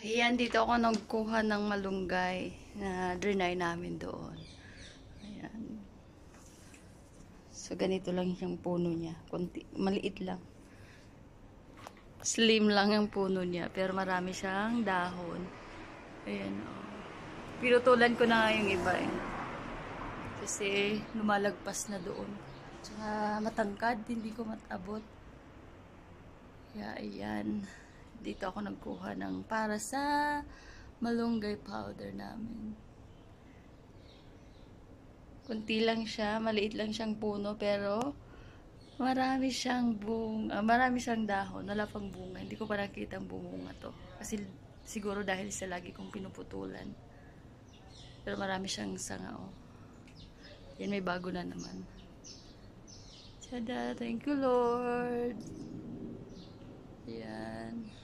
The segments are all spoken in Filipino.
Ayan, dito ako nagkuha ng malunggay na drenay namin doon. Ayan. So, ganito lang yung puno niya. Kunti, maliit lang. Slim lang yung puno niya. Pero marami siyang dahon. Ayan, oh. Pinutulan ko na yung iba eh. Kasi lumalagpas na doon. Tsaka matangkad, hindi ko matabot. Kaya ayan. Dito ako nagkuha ng para sa malunggay powder namin. Kunti lang siya, maliit lang siyang puno pero marami siyang bung, ah, marami siyang dahon, wala pang bunga. Hindi ko pa nakita ang bumunga to. Kasi siguro dahil sa lagi kong pinuputulan. Pero marami siyang sanga oh. Yan may bago na naman. Tada, thank you Lord. Yan.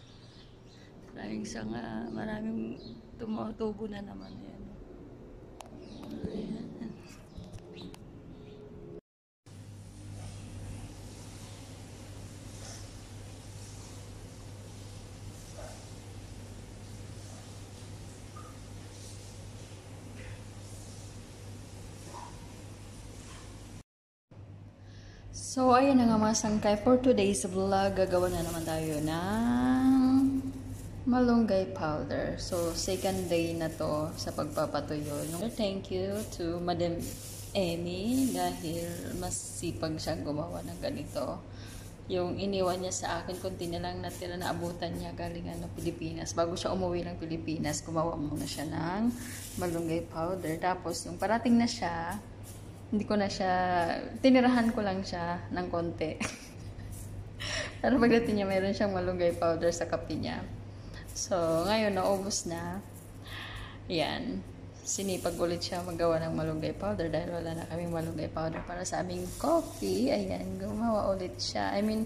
Maraming sanga, maraming tumutubo na naman yan. Ayan. So, ayun na nga mga sangkay. For today's vlog, gagawa na naman tayo ng malunggay powder. So, second day na to sa pagpapatuyo. Thank you to Madam Emmy dahil mas sipag siyang gumawa ng ganito. Yung iniwan niya sa akin, kunti na lang natira na abutan niya galing ano, Pilipinas. Bago siya umuwi ng Pilipinas, gumawa muna siya ng malunggay powder. Tapos, yung parating na siya, hindi ko na siya, tinirahan ko lang siya ng konti. Pero pagdating niya, meron siyang malunggay powder sa kape niya. So, ngayon, naubos na. Yan. Sinipag ulit siya magawa ng malunggay powder dahil wala na kaming malunggay powder para sa aming coffee. Ayan, gumawa ulit siya. I mean,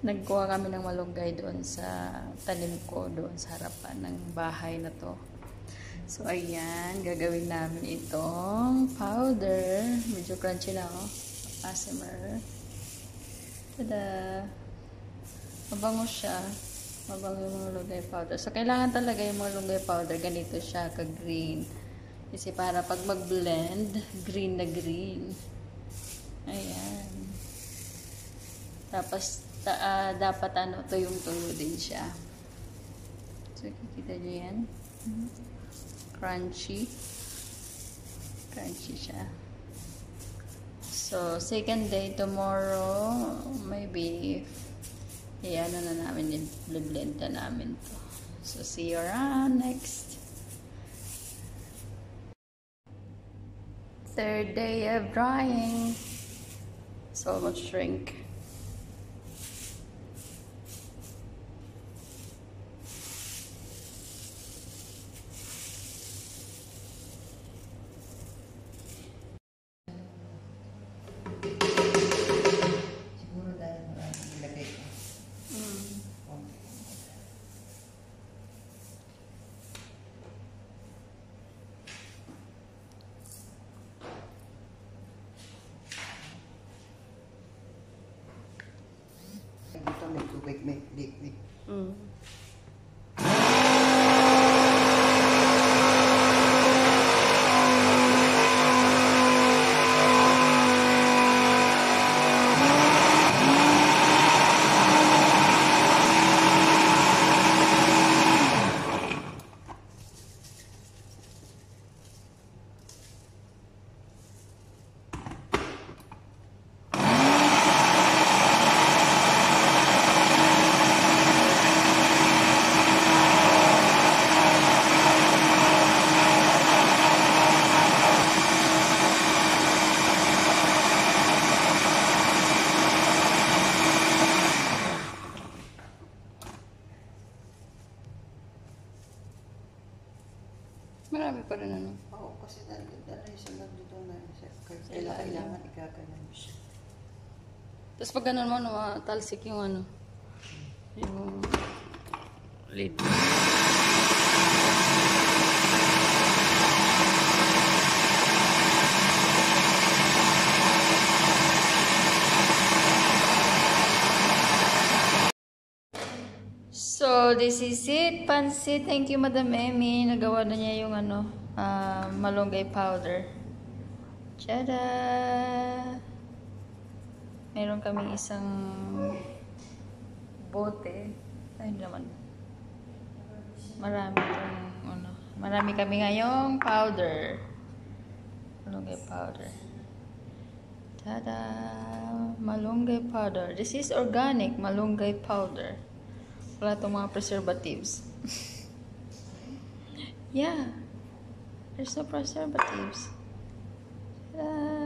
nagkuha kami ng malunggay doon sa tanim ko, doon sa harapan ng bahay na to. So, ayan, gagawin namin itong powder. Medyo crunchy lang, oh. Asimmer. Tada! Mabango siya. Mabango yung malunggay powder. So, kailangan talaga yung malunggay powder. Ganito siya, ka-green. Kasi para pag mag-blend, green na green. Ayan. Tapos, ta uh, dapat ano, tuyong-tuyo din siya. So, kikita nyo yan. Crunchy. Crunchy siya. So, second day tomorrow, maybe, i-ano na namin, i-blend na namin to. So, see you around next. Third day of drying. So much shrink. May tubig, may liquid. Marami pa rin ano. Oo, kasi dala yung sunod dito na kailangan, kailangan ikakalan siya. Tapos pag ganun mo, no, talsik yung ano, yung lid. So, this is it. Pansit. Thank you, Madam Emmy. Nagawa na niya yung ano, ah, malunggay powder. Tada! Meron kami isang bote. Ay, naman. Marami itong, ano, marami kami ngayong powder. Malunggay powder. Tada! Malunggay powder. This is organic malunggay powder. Wala itong mga preservatives. yeah. There's no preservatives. Tada!